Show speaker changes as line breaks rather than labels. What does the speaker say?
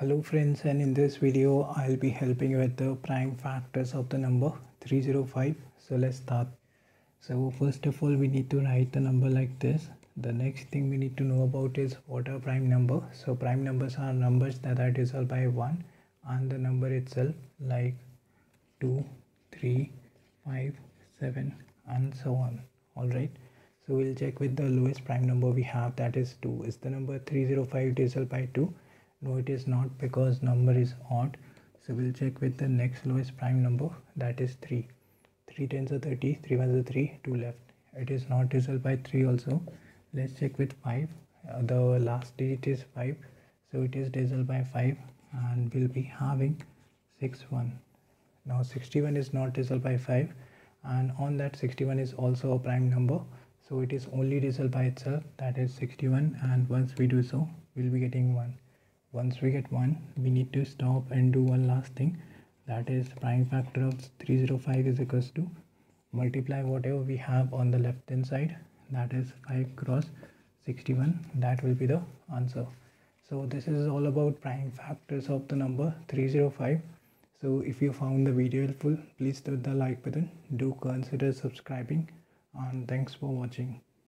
Hello friends and in this video I'll be helping you with the prime factors of the number 305 so let's start so first of all we need to write the number like this the next thing we need to know about is what are prime number so prime numbers are numbers that are dissolved by 1 and the number itself like 2 3 5 7 and so on all right so we'll check with the lowest prime number we have that is 2 is the number 305 dissolved by 2 no it is not because number is odd so we'll check with the next lowest prime number that is 3 3 tens are 30 3 ones are 3 2 left it is not resolved by 3 also let's check with 5 uh, the last digit is 5 so it is resolved by 5 and we'll be having 61 now 61 is not resolved by 5 and on that 61 is also a prime number so it is only resolved by itself that is 61 and once we do so we'll be getting 1 once we get one we need to stop and do one last thing that is prime factor of 305 is equals to multiply whatever we have on the left hand side that is 5 cross 61 that will be the answer so this is all about prime factors of the number 305 so if you found the video helpful please hit the like button do consider subscribing and thanks for watching